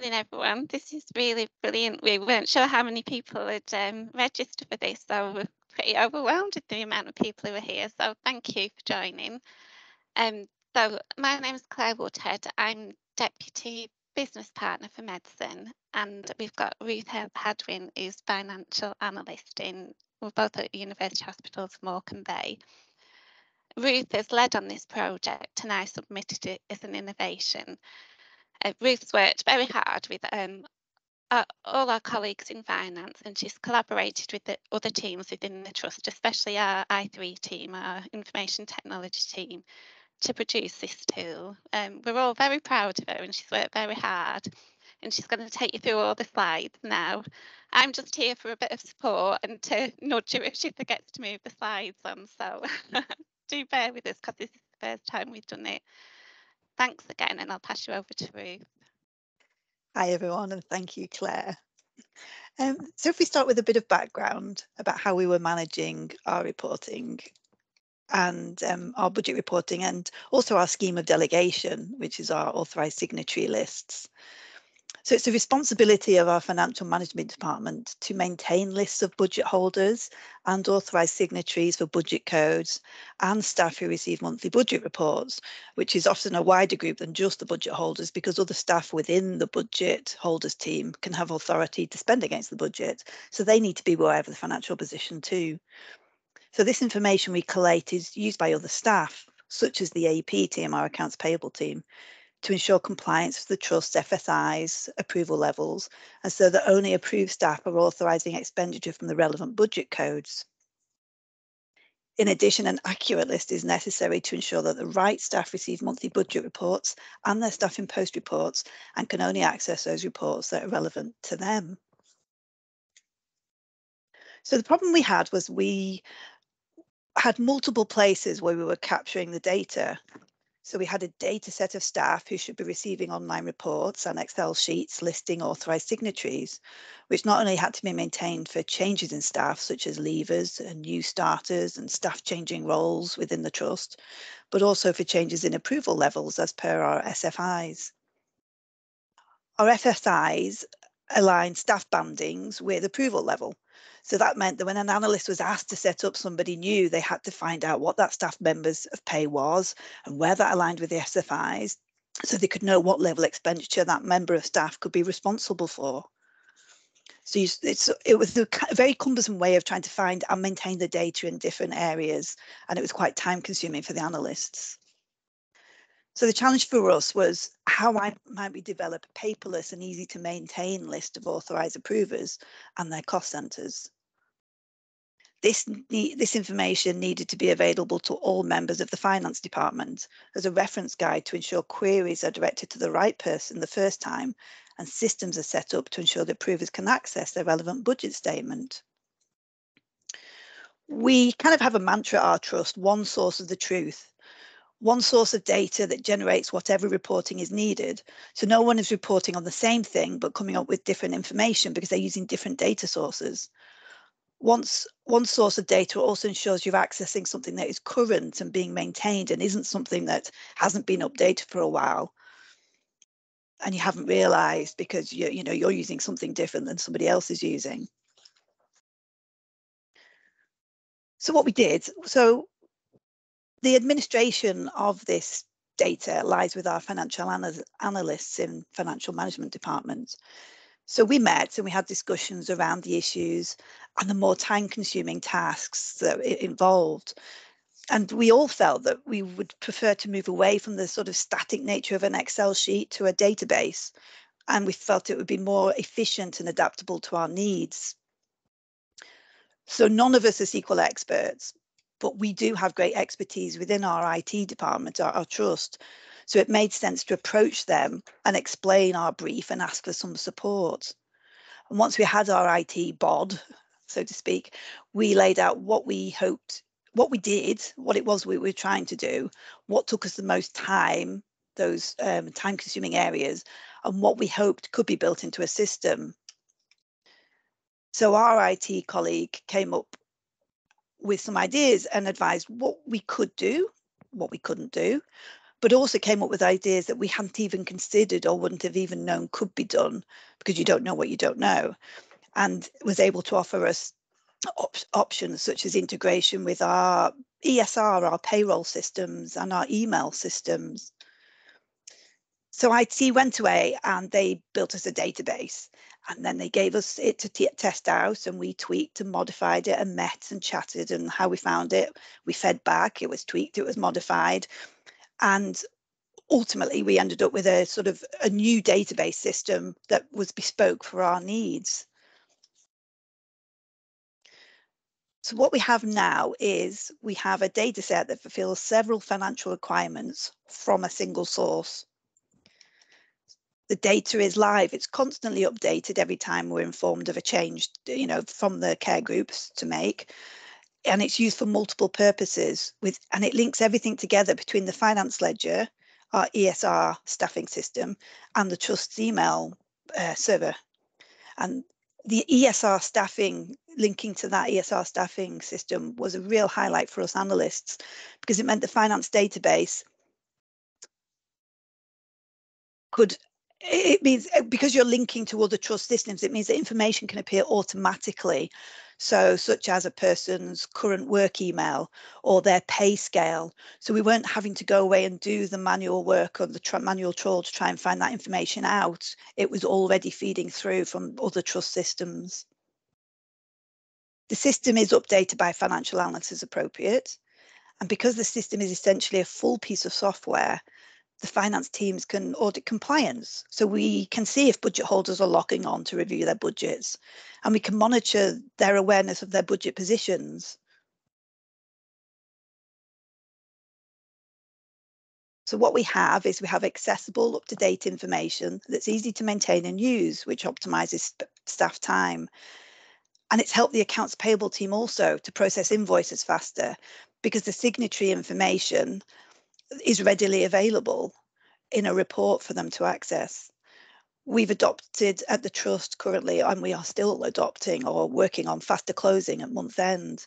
morning, everyone. This is really brilliant. We weren't sure how many people had um, registered for this, so we're pretty overwhelmed with the amount of people who are here. So thank you for joining. Um, so my name is Claire Woodhead. I'm Deputy Business Partner for Medicine, and we've got Ruth Hadwin, who's Financial Analyst in, we're both at University Hospitals Morecambe Bay. Ruth has led on this project and I submitted it as an innovation. Uh, Ruth's worked very hard with um, all our colleagues in finance and she's collaborated with the other teams within the trust, especially our i3 team, our information technology team, to produce this tool. Um, we're all very proud of her and she's worked very hard and she's going to take you through all the slides now. I'm just here for a bit of support and to nudge her if she forgets to move the slides on. So do bear with us because this is the first time we've done it. Thanks again, and I'll pass you over to Ruth. Hi, everyone, and thank you, Claire. Um, so if we start with a bit of background about how we were managing our reporting and um, our budget reporting and also our scheme of delegation, which is our authorised signatory lists. So it's the responsibility of our financial management department to maintain lists of budget holders and authorised signatories for budget codes and staff who receive monthly budget reports, which is often a wider group than just the budget holders because other staff within the budget holders team can have authority to spend against the budget. So they need to be aware of the financial position too. So this information we collate is used by other staff, such as the AP team, our accounts payable team, to ensure compliance with the Trust's FSI's approval levels, and so that only approved staff are authorising expenditure from the relevant budget codes. In addition, an accurate list is necessary to ensure that the right staff receive monthly budget reports and their staff in post reports and can only access those reports that are relevant to them. So the problem we had was we had multiple places where we were capturing the data so we had a data set of staff who should be receiving online reports and Excel sheets listing authorised signatories, which not only had to be maintained for changes in staff, such as leavers and new starters and staff changing roles within the trust, but also for changes in approval levels as per our SFIs. Our FSIs align staff bandings with approval level. So that meant that when an analyst was asked to set up somebody new, they had to find out what that staff member's of pay was and where that aligned with the SFIs so they could know what level expenditure that member of staff could be responsible for. So you, it was a very cumbersome way of trying to find and maintain the data in different areas, and it was quite time consuming for the analysts. So the challenge for us was how might we develop a paperless and easy to maintain list of authorised approvers and their cost centres. This, this information needed to be available to all members of the finance department as a reference guide to ensure queries are directed to the right person the first time and systems are set up to ensure that approvers can access their relevant budget statement. We kind of have a mantra at our trust, one source of the truth, one source of data that generates whatever reporting is needed. So no one is reporting on the same thing, but coming up with different information because they're using different data sources. Once one source of data also ensures you're accessing something that is current and being maintained and isn't something that hasn't been updated for a while. And you haven't realized because you you know you're using something different than somebody else is using. So what we did so the administration of this data lies with our financial analysts in financial management department so we met and we had discussions around the issues and the more time consuming tasks that it involved. And we all felt that we would prefer to move away from the sort of static nature of an Excel sheet to a database. And we felt it would be more efficient and adaptable to our needs. So none of us are SQL experts, but we do have great expertise within our IT department, our, our trust. So it made sense to approach them and explain our brief and ask for some support. And once we had our IT bod, so to speak, we laid out what we hoped, what we did, what it was we were trying to do, what took us the most time, those um, time consuming areas, and what we hoped could be built into a system. So our IT colleague came up with some ideas and advised what we could do, what we couldn't do, but also came up with ideas that we hadn't even considered or wouldn't have even known could be done because you don't know what you don't know and was able to offer us op- options such as integration with our ESR, our payroll systems, and our email systems. So IT went away and they built us a database. And then they gave us it to t- test out, and we tweaked and modified it and met and chatted and how we found it. We fed back, it was tweaked, it was modified. And ultimately, we ended up with a sort of a new database system that was bespoke for our needs. So what we have now is we have a data set that fulfills several financial requirements from a single source. The data is live, it's constantly updated every time we're informed of a change, you know, from the care groups to make. And it's used for multiple purposes with and it links everything together between the finance ledger, our ESR staffing system, and the trust's email uh, server. And the ESR staffing, linking to that ESR staffing system was a real highlight for us analysts because it meant the finance database could it means eh, because you're linking to other trust systems, it means that information can appear automatically. So, such as a person's current work email or their pay scale. So, we weren't having to go away and do the manual work or the tra- manual trawl to try and find that information out. It was already feeding through from other trust systems. The system is updated by financial analysts as appropriate. And because the system is essentially a full piece of software, the finance teams can audit compliance. So we can see if budget holders are locking on to review their budgets and we can monitor their awareness of their budget positions. So what we have is we have accessible, up-to-date information that's easy to maintain and use, which optimizes staff time. And it's helped the accounts payable team also to process invoices faster because the signatory information is readily available in a report for them to access. We've adopted at the Trust currently, and we are still adopting or working on faster closing at month end.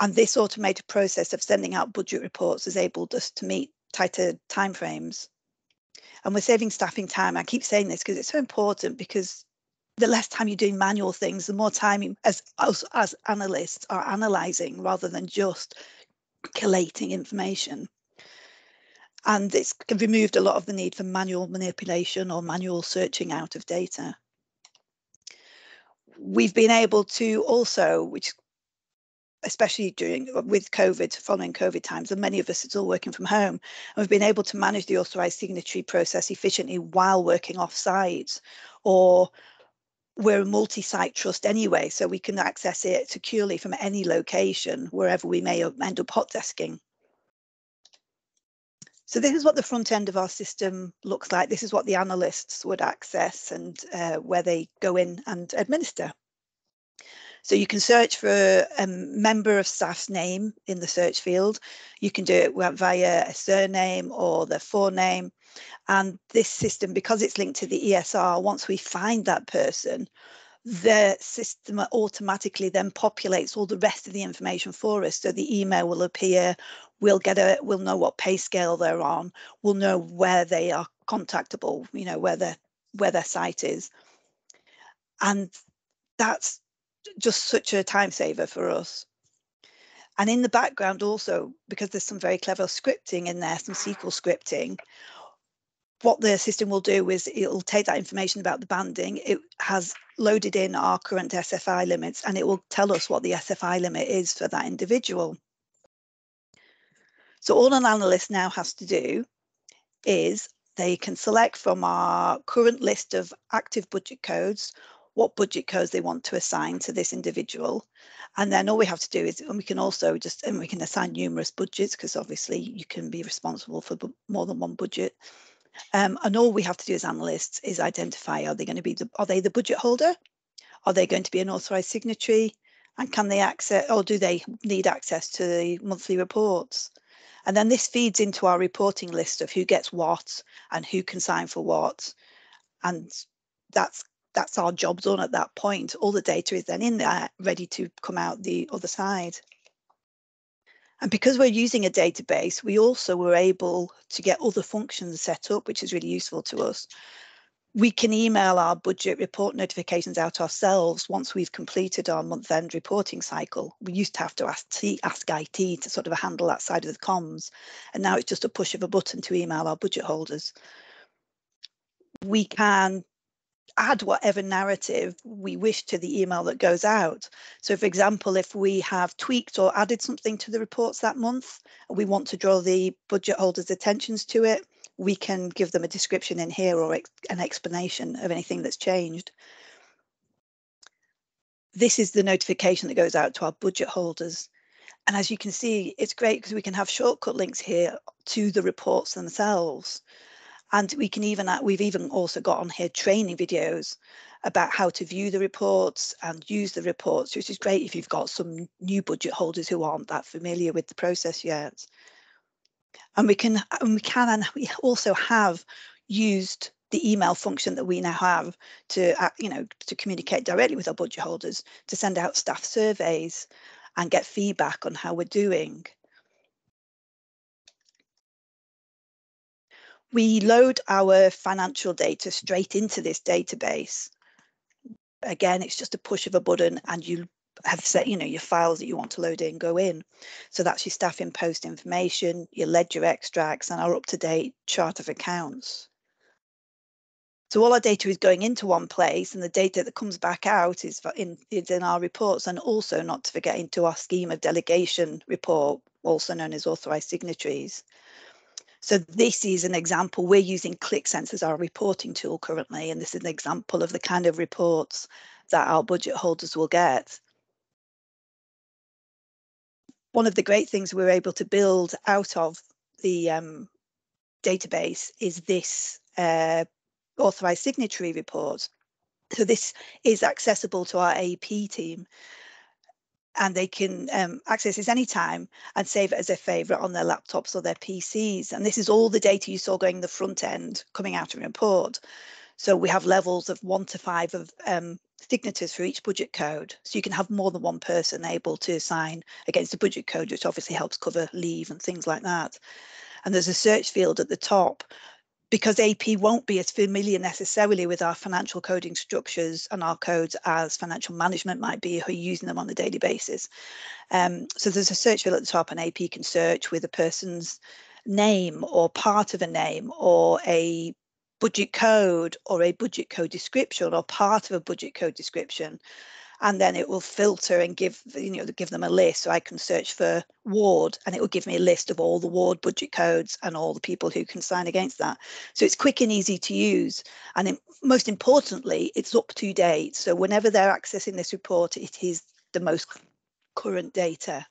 And this automated process of sending out budget reports has enabled us to meet tighter timeframes. And we're saving staffing time. I keep saying this because it's so important because the less time you're doing manual things, the more time you, as, as, as analysts are analysing rather than just collating information and it's removed a lot of the need for manual manipulation or manual searching out of data. We've been able to also, which especially during with COVID, following COVID times, and many of us are still working from home, and we've been able to manage the authorised signatory process efficiently while working off site, or we're a multi-site trust anyway, so we can access it securely from any location, wherever we may end up hot desking. So this is what the front end of our system looks like. This is what the analysts would access and uh, where they go in and administer. So you can search for a member of staff's name in the search field. You can do it via a surname or their forename. And this system, because it's linked to the ESR, once we find that person, the system automatically then populates all the rest of the information for us. So the email will appear, we'll get a, we'll know what pay scale they're on, we'll know where they are contactable, you know, where their where their site is. And that's just such a time saver for us. And in the background also, because there's some very clever scripting in there, some SQL scripting, what the system will do is it'll take that information about the banding. It has loaded in our current SFI limits and it will tell us what the SFI limit is for that individual. So all an analyst now has to do is they can select from our current list of active budget codes what budget codes they want to assign to this individual. And then all we have to do is, and we can also just, and we can assign numerous budgets because obviously you can be responsible for more than one budget. Um, and all we have to do as analysts is identify are they going to be the, are they the budget holder? Are they going to be an authorized signatory? And can they access or do they need access to the monthly reports? And then this feeds into our reporting list of who gets what and who can sign for what. And that's that's our job done at that point. All the data is then in there ready to come out the other side. And because we're using a database, we also were able to get other functions set up, which is really useful to us. We can email our budget report notifications out ourselves once we've completed our month end reporting cycle. We used to have to ask, ask IT to sort of handle that side of the comms. And now it's just a push of a button to email our budget holders. We can add whatever narrative we wish to the email that goes out. So for example, if we have tweaked or added something to the reports that month, and we want to draw the budget holders' attentions to it, we can give them a description in here or ex an explanation of anything that's changed. This is the notification that goes out to our budget holders. And as you can see, it's great because we can have shortcut links here to the reports themselves. And we can even, uh, we've even also got on here training videos about how to view the reports and use the reports, which is great if you've got some new budget holders who aren't that familiar with the process yet. And we can, and we can, and we also have used the email function that we now have to, uh, you know, to communicate directly with our budget holders, to send out staff surveys and get feedback on how we're doing. we load our financial data straight into this database. Again, it's just a push of a button and you have set, you know, your files that you want to load in go in. So that's your staff in post information, your ledger extracts and our up-to-date chart of accounts. So all our data is going into one place and the data that comes back out is in, is in our reports and also not to forget into our scheme of delegation report, also known as authorised signatories. So this is an example. We're using Qlik Sense as our reporting tool currently, and this is an example of the kind of reports that our budget holders will get. One of the great things we're able to build out of the um, database is this uh, authorized signatory report. So this is accessible to our AP team and they can um, access this anytime and save it as a favorite on their laptops or their PCs. And this is all the data you saw going the front end coming out of a report. So we have levels of one to five of um, signatures for each budget code. So you can have more than one person able to sign against the budget code, which obviously helps cover leave and things like that. And there's a search field at the top because AP won't be as familiar necessarily with our financial coding structures and our codes as financial management might be who are using them on a daily basis. Um, so there's a search field at the top and AP can search with a person's name or part of a name or a budget code or a budget code description or part of a budget code description and then it will filter and give you know give them a list. So i can search for ward and it will give me a list of all the ward budget codes and all the people who can sign against that. So it's quick and easy to use and it, most importantly it's up to date. So whenever they're accessing this report it is the most current data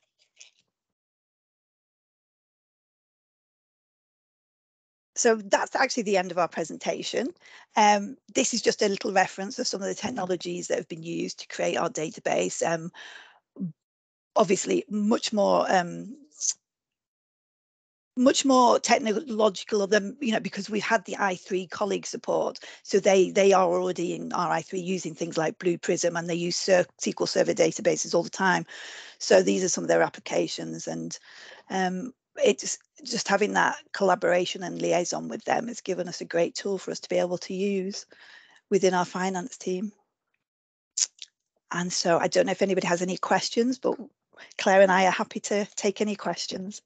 so that's actually the end of our presentation. Um, this is just a little reference of some of the technologies that have been used to create our database. Um, obviously, much more um, much more technological of them, you know, because we've had the i3 colleague support. So they they are already in our i3 using things like Blue Prism and they use SQL Server databases all the time. So these are some of their applications and um, it's just having that collaboration and liaison with them has given us a great tool for us to be able to use within our finance team. And so I don't know if anybody has any questions, but Claire and I are happy to take any questions.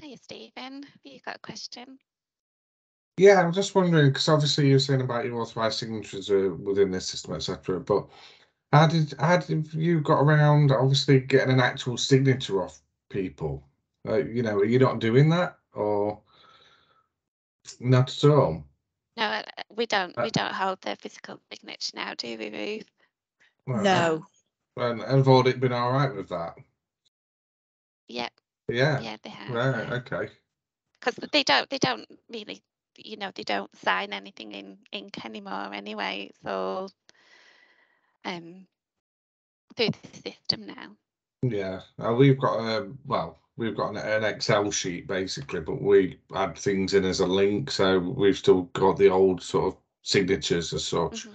Hey, Stephen, have you got a question? Yeah, I'm just wondering because obviously you're saying about your authorized signatures are within this system, etc. But how did how did you got around obviously getting an actual signature off people? Uh, you know, are you not doing that or not at all? No, uh, we don't. Uh, we don't hold the physical signature now, do we, Ruth? Well, no. And have audit been all right with that? Yep. Yeah. Yeah, they have. Right. Yeah. Okay. Because they don't. They don't really you know they don't sign anything in ink anymore anyway so um through the system now yeah uh, we've got um well we've got an, an Excel sheet basically, but we add things in as a link, so we've still got the old sort of signatures as such. Mhm.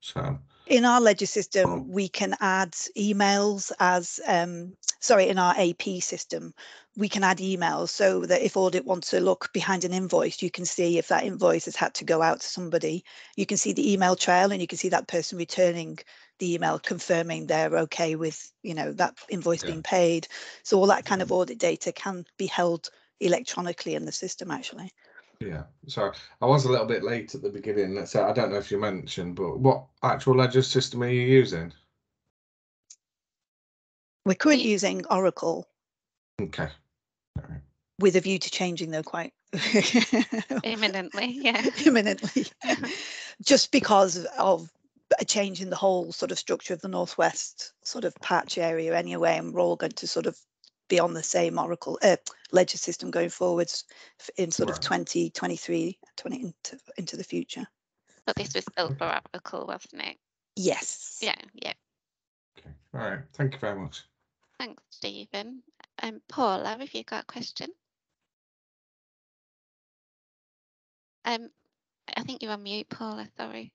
So In our ledger Oh. system, we can add emails as, um, sorry, in our AP system, we can add emails so that if audit wants to look behind an invoice, you can see if that invoice has had to go out to somebody. You can see the email trail and you can see that person returning the email confirming they're okay with, you know, that invoice Yeah. being paid. So all that kind of audit data can be held electronically in the system, actually. Yeah, so I was a little bit late at the beginning. So I don't know if you mentioned, but what actual ledger system are you using? We're currently using Oracle Okay. with a view to changing though quite Imminently, yeah. imminently, just because of a change in the whole sort of structure of the northwest sort of patch area anyway, and we're all going to sort of be on the same Oracle uh, ledger system going forwards in sort of Right. 2023, 20 into into the future. But this was built for Oracle, wasn't it? Yes. Yeah, yeah. Okay. All right. Thank you very much. Thanks, Stephen. Um, Paula, have you got a question? Um, I think you're on mute, Paula, sorry.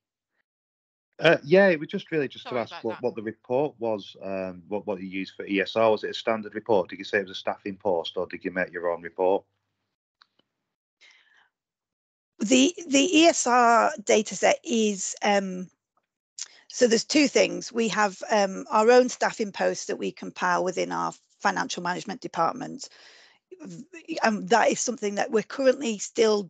Uh, yeah, it was just really just Sorry to ask what, that. what the report was, um, what, what you used for ESR. Was it a standard report? Did you say it was a staffing post or did you make your own report? The the ESR data set is um, so there's two things. We have um, our own staffing posts that we compile within our financial management department. And that is something that we're currently still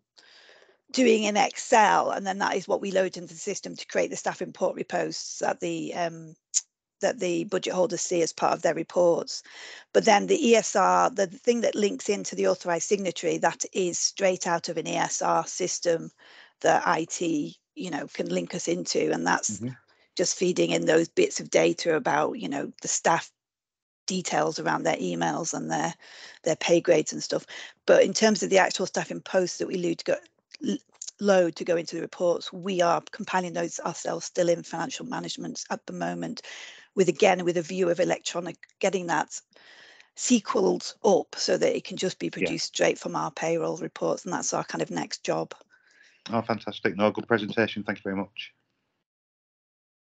doing in Excel, and then that is what we load into the system to create the staff report reposts that the um, that the budget holders see as part of their reports. But then the ESR, the thing that links into the authorized signatory, that is straight out of an ESR system that IT, you know, can link us into, and that's Mhm. just feeding in those bits of data about, you know, the staff details around their emails and their their pay grades and stuff. But in terms of the actual staffing posts that we load go load to go into the reports, we are compiling those ourselves still in financial management at the moment, with again with a view of electronic getting that sequeled up so that it can just be produced straight from our payroll reports, and that's our kind of next job. Oh, fantastic. No, good presentation. Thank you very much.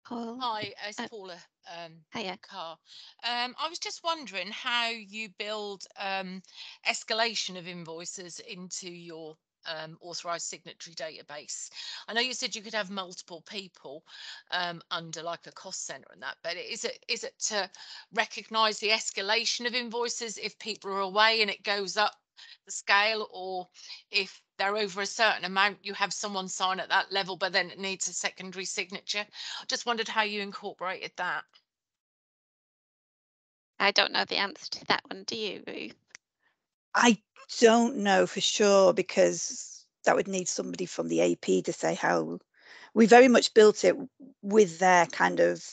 Paul? Hi, it's Uh, Paula um, Hiya. Carr. Um, I was just wondering how you build um, escalation of invoices into your um, authorized signatory database. I know you said you could have multiple people um, under like a cost center and that, but is it is it to recognize the escalation of invoices if people are away and it goes up the scale, or if they're over a certain amount, you have someone sign at that level, but then it needs a secondary signature? I just wondered how you incorporated that. I don't know the answer to that one, do you, Ruth? I don't know for sure because that would need somebody from the AP to say how. We very much built it with their kind of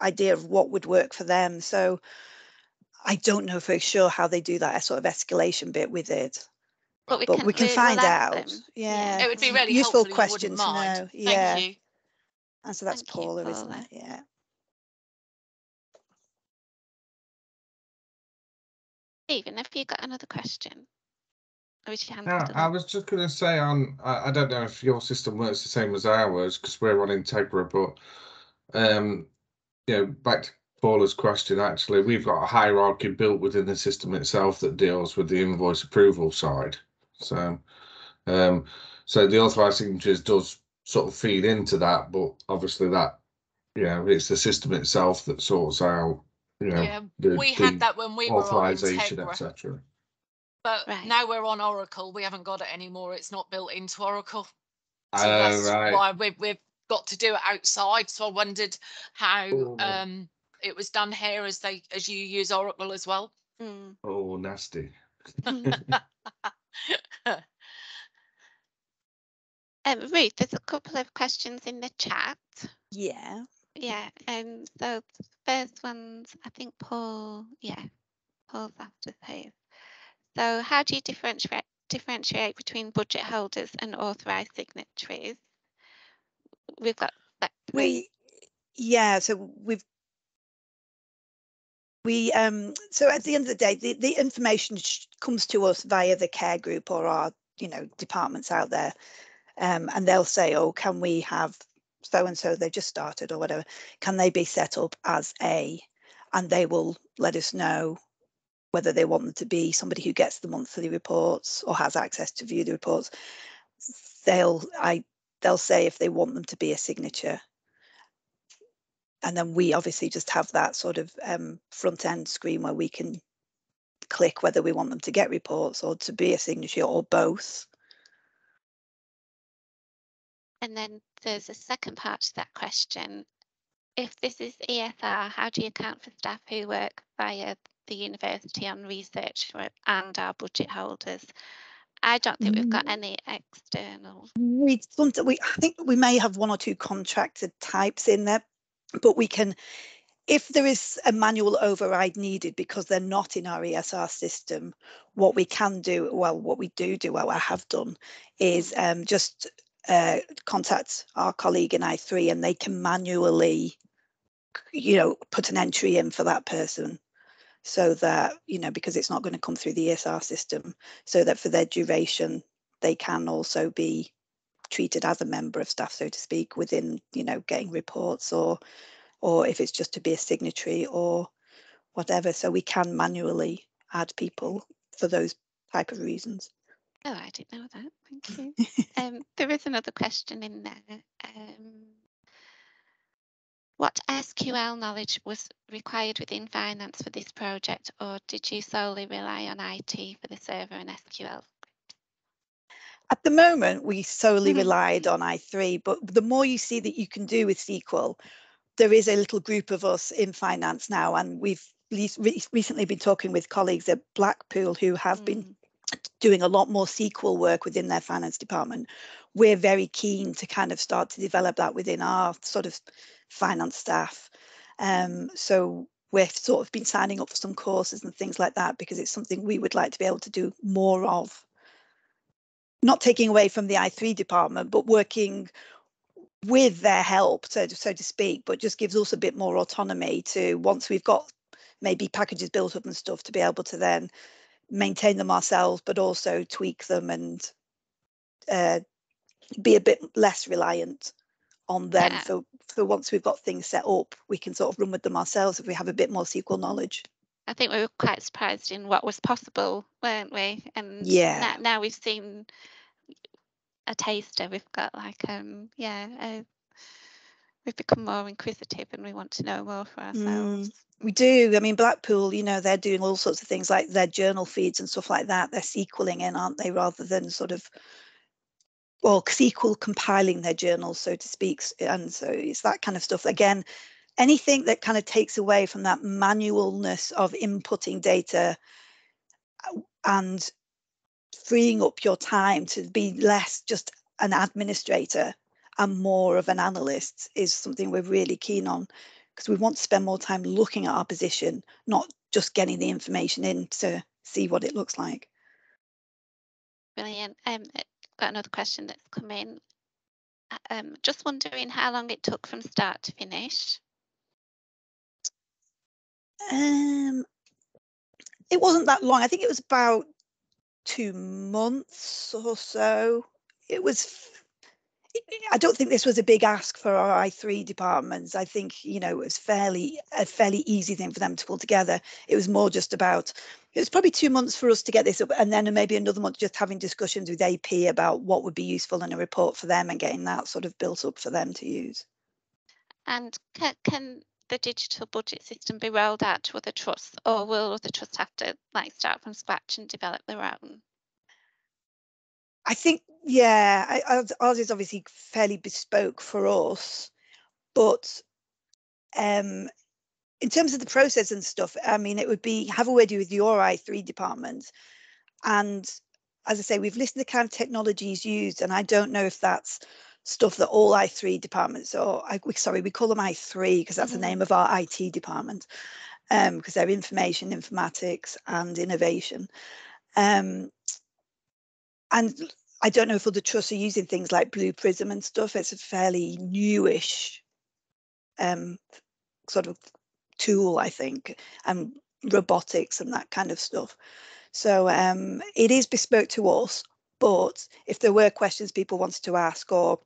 idea of what would work for them. So I don't know for sure how they do that sort of escalation bit with it. But we But can, we can find out. them. Yeah. It would be really useful helpful question to know. Thank yeah. you. And so that's Thank you, Paula, isn't it? Yeah. Stephen, have you got another question? Or is your hand Yeah, I was just going to say on, I, I don't know if your system works the same as ours because we're on Integra, but um, you know, back to Paula's question, actually, we've got a hierarchy built within the system itself that deals with the invoice approval side. So, um, so the authorized signatures does sort of feed into that, but obviously that, you know, it's the system itself that sorts out, you know, Yeah, the, we the had that when we were on authorization, Integra, etc. but Right. now we're on Oracle. We haven't got it anymore. It's not built into Oracle. So Oh, that's right. why we've, we've got to do it outside. So I wondered how Oh. um, it was done here as they as you use Oracle as well. Mm. Oh, nasty. Um, Ruth, there's a couple of questions in the chat. Yeah. Yeah, and so the first one's, I think Paul, yeah, Paul's after his. So how do you differentiate differentiate between budget holders and authorized signatories? We've got that. We, yeah, so we've we um so at the end of the day the, the information comes to us via the care group or our you know departments out there um and they'll say oh can we have so and so they just started or whatever can they be set up as a and they will let us know whether they want them to be somebody who gets the monthly reports or has access to view the reports they'll i they'll say if they want them to be a signature and then we obviously just have that sort of um, front end screen where we can click whether we want them to get reports or to be a signature or both. And then there's a second part to that question. If this is ESR, how do you account for staff who work via the university on research and our budget holders? I don't think we've got any external. We, we I think we may have one or two contracted types in there, but we can if there is a manual override needed because they're not in our ESR system, what we can do, well, what we do do, well, I have done, is um, just uh, contact our colleague in i3 and they can manually, you know, put an entry in for that person so that, you know, because it's not going to come through the ESR system, so that for their duration, they can also be treated as a member of staff, so to speak, within, you know, getting reports or or if it's just to be a signatory or whatever. So we can manually add people for those type of reasons. Oh, I didn't know that. Thank you. um, there is another question in there. Um, what SQL knowledge was required within finance for this project, or did you solely rely on IT for the server and SQL? At the moment, we solely Mhm. relied on i3, but the more you see that you can do with SQL, there is a little group of us in finance now, and we've recently been talking with colleagues at Blackpool who have been Mm. Doing a lot more SQL work within their finance department. We're very keen to kind of start to develop that within our sort of finance staff. Um, so we've sort of been signing up for some courses and things like that because it's something we would like to be able to do more of not taking away from the i3 department, but working with their help, so to, so to speak, but just gives us a bit more autonomy to once we've got maybe packages built up and stuff to be able to then maintain them ourselves, but also tweak them and uh, be a bit less reliant on them. Yeah. So, so once we've got things set up, we can sort of run with them ourselves if we have a bit more SQL knowledge. I think we were quite surprised in what was possible, weren't we? And Yeah. now, now we've seen a taster. We've got like um yeah, we've become more inquisitive and we want to know more for ourselves. We do. I mean, Blackpool, you know, they're doing all sorts of things like their journal feeds and stuff like that. They're sequeling in, aren't they, rather than sort of, well, sequel compiling their journals, so to speak. And so it's that kind of stuff. Again, anything that kind of takes away from that manualness of inputting data uh, and freeing up your time to be less just an administrator and more of an analyst is something we're really keen on because we want to spend more time looking at our position, not just getting the information in to see what it looks like. Brilliant. Um, uh, got another question that's come in. Uh, Um, just wondering how long it took from start to finish. Um, it wasn't that long. I think it was about two months or so. It was. I don't think this was a big ask for our i3 departments. I think you know it was fairly a fairly easy thing for them to pull together. It was more just about. It was probably two months for us to get this up, and then maybe another month just having discussions with AP about what would be useful in a report for them and getting that sort of built up for them to use. And can, can the digital budget system be rolled out to other trusts or will other trusts have to like start from scratch and develop their own? I think, yeah, I, ours, is obviously fairly bespoke for us, but um, in terms of the process and stuff, I mean, it would be have a word with your i3 department. And as I say, we've listed the kind of technologies used, and I don't know if that's stuff that all i3 departments, or I, we- sorry, we call them i3 because that's Mhm. the name of our IT department, um, because they're information, informatics, and innovation. Um, and I don't know if other trusts are using things like Blue Prism and stuff. It's a fairly newish um, sort of tool, I think, and robotics and that kind of stuff. So um, it is bespoke to us, but if there were questions people wanted to ask or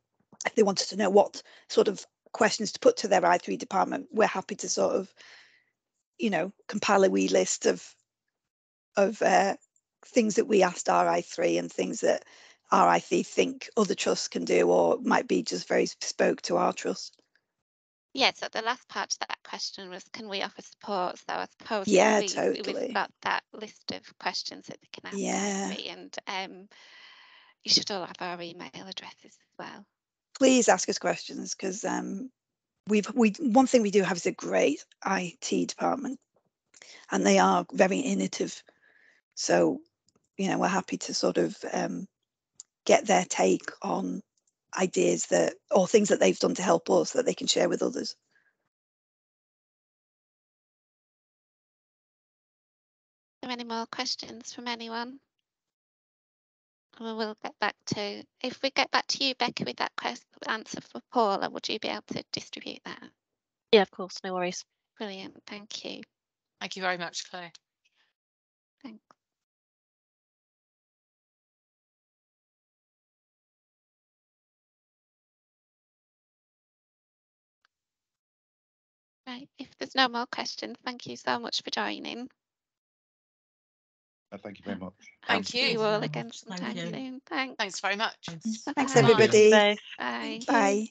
if they wanted to know what sort of questions to put to their I3 department, we're happy to sort of, you know, compile a wee list of of uh, things that we asked our I3 and things that RI3 think other trusts can do or might be just very bespoke to our trust. Yeah, so the last part to that question was, can we offer support? So I suppose Yeah, we, totally. we've got that list of questions that they can ask Yeah. me, and um, you should all have our email addresses as well. Please ask us questions because um, we've we one thing we do have is a great IT department, and they are very innovative. So, you know, we're happy to sort of um, get their take on ideas that or things that they've done to help us that they can share with others. Are there any more questions from anyone? We will get back to, if we get back to you, Becca, with that question answer for Paula, would you be able to distribute that? Yeah, of course, no worries. Brilliant, thank you. Thank you very much, Claire. Right, if there's no more questions, thank you so much for joining. Uh, Thank you very much. Hope Thank to see you. you all again sometime Thank you. soon. Thanks. Thanks very much. Thanks. Thanks, everybody. Bye. Bye. Bye.